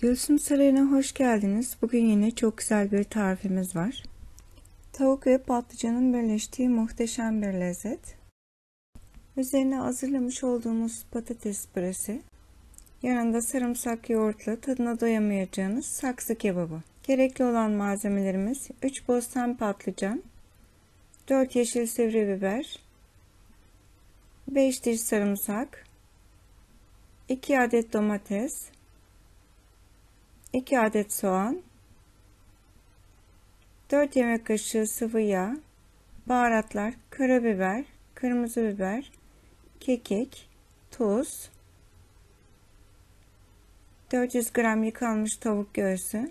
Gülsüm Sarayı'na hoş geldiniz. Bugün yine çok güzel bir tarifimiz var. Tavuk ve patlıcanın birleştiği muhteşem bir lezzet. Üzerine hazırlamış olduğumuz patates püresi. Yanında sarımsak yoğurtla tadına doyamayacağınız saksı kebabı. Gerekli olan malzemelerimiz 3 bostan patlıcan, 4 yeşil sivri biber, 5 diş sarımsak, 2 adet domates, 2 adet soğan, 4 yemek kaşığı sıvı yağ, baharatlar, karabiber, kırmızı biber, kekik, tuz, 400 gram yıkanmış tavuk göğsü,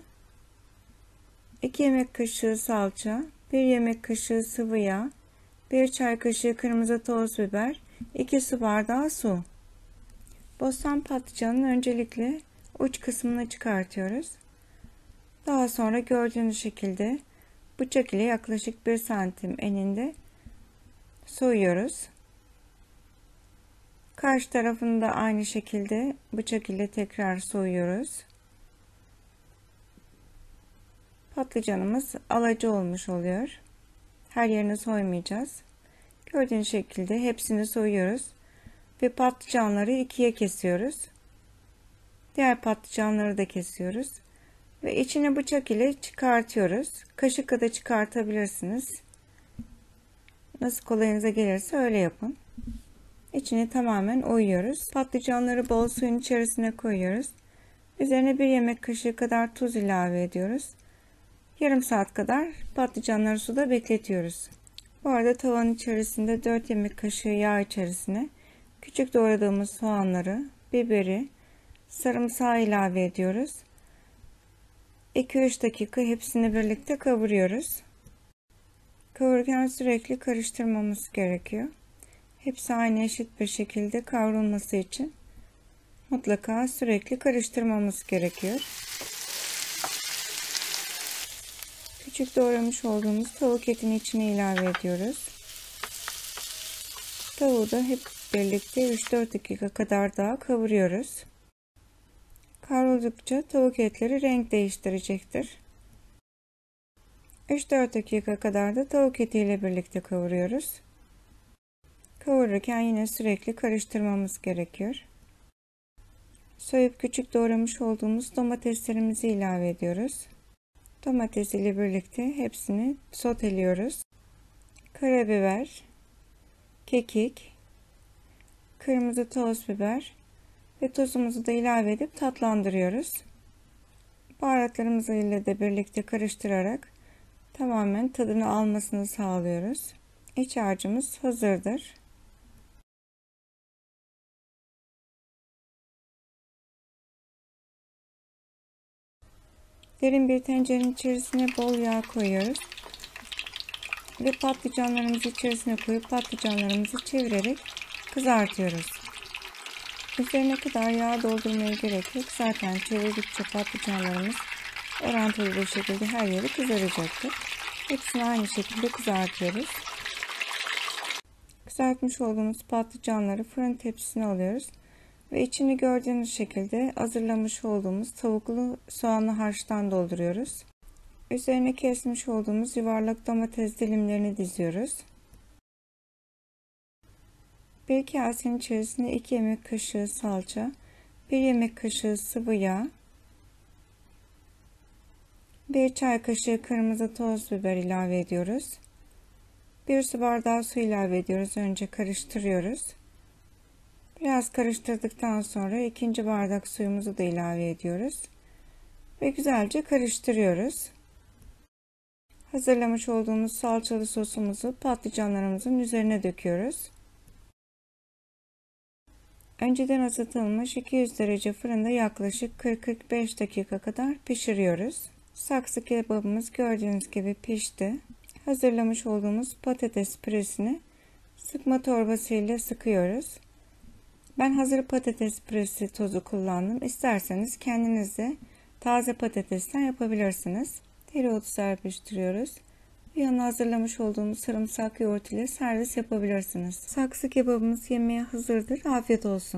2 yemek kaşığı salça, 1 yemek kaşığı sıvı yağ, 1 çay kaşığı kırmızı toz biber, 2 su bardağı su. Bostan patlıcanın öncelikle uç kısmını çıkartıyoruz. Daha sonra gördüğünüz şekilde bıçak ile yaklaşık 1 santim eninde soyuyoruz. Karşı tarafını da aynı şekilde bıçak ile tekrar soyuyoruz. Patlıcanımız alacı olmuş oluyor. Her yerini soymayacağız. Gördüğünüz şekilde hepsini soyuyoruz ve patlıcanları ikiye kesiyoruz. Diğer patlıcanları da kesiyoruz. Ve içine bıçak ile çıkartıyoruz. Kaşıkla da çıkartabilirsiniz. Nasıl kolayınıza gelirse öyle yapın. İçini tamamen oyuyoruz. Patlıcanları bol suyun içerisine koyuyoruz. Üzerine bir yemek kaşığı kadar tuz ilave ediyoruz. Yarım saat kadar patlıcanları suda bekletiyoruz. Bu arada tavanın içerisinde 4 yemek kaşığı yağ içerisine küçük doğradığımız soğanları, biberi, sarımsağı ilave ediyoruz. 2-3 dakika hepsini birlikte kavuruyoruz. Kavururken sürekli karıştırmamız gerekiyor. Hepsi aynı eşit bir şekilde kavrulması için mutlaka sürekli karıştırmamız gerekiyor. Küçük doğramış olduğumuz tavuk etini içine ilave ediyoruz. Tavuğu da hep birlikte 3-4 dakika kadar daha kavuruyoruz. Kavruldukça tavuk etleri renk değiştirecektir. 3-4 dakika kadar da tavuk etiyle birlikte kavuruyoruz. Kavururken yine sürekli karıştırmamız gerekiyor. Soyup küçük doğramış olduğumuz domateslerimizi ilave ediyoruz. Domates ile birlikte hepsini soteliyoruz. Karabiber, kekik, kırmızı toz biber ve tuzumuzu da ilave edip tatlandırıyoruz. Baharatlarımızı ile de birlikte karıştırarak tamamen tadını almasını sağlıyoruz. İç harcımız hazırdır. Derin bir tencerenin içerisine bol yağ koyuyoruz. Ve patlıcanlarımızı içerisine koyup patlıcanlarımızı çevirerek kızartıyoruz. Üzerine kadar yağ doldurmaya gerek yok. Zaten çevirdikçe patlıcanlarımız orantılı bir şekilde her yeri kızaracaktır. Hepsini aynı şekilde kızartıyoruz. Kızartmış olduğumuz patlıcanları fırın tepsisine alıyoruz. Ve içini gördüğünüz şekilde hazırlamış olduğumuz tavuklu soğanlı harçtan dolduruyoruz. Üzerine kesmiş olduğumuz yuvarlak domates dilimlerini diziyoruz. Bir kasenin içerisine 2 yemek kaşığı salça, 1 yemek kaşığı sıvı yağ, 1 çay kaşığı kırmızı toz biber ilave ediyoruz. 1 su bardağı su ilave ediyoruz. Önce karıştırıyoruz. Biraz karıştırdıktan sonra ikinci bardak suyumuzu da ilave ediyoruz. Ve güzelce karıştırıyoruz. Hazırlamış olduğumuz salçalı sosumuzu patlıcanlarımızın üzerine döküyoruz. Önceden ısıtılmış 200 derece fırında yaklaşık 40-45 dakika kadar pişiriyoruz. Saksı kebabımız gördüğünüz gibi pişti. Hazırlamış olduğumuz patates püresini sıkma torbası ile sıkıyoruz. Ben hazır patates püresi tozu kullandım. İsterseniz kendiniz de taze patatesten yapabilirsiniz. Tereyağı serpiştiriyoruz. Yana hazırlamış olduğumuz sarımsak yoğurt ile servis yapabilirsiniz. Saksı kebabımız yemeğe hazırdır. Afiyet olsun.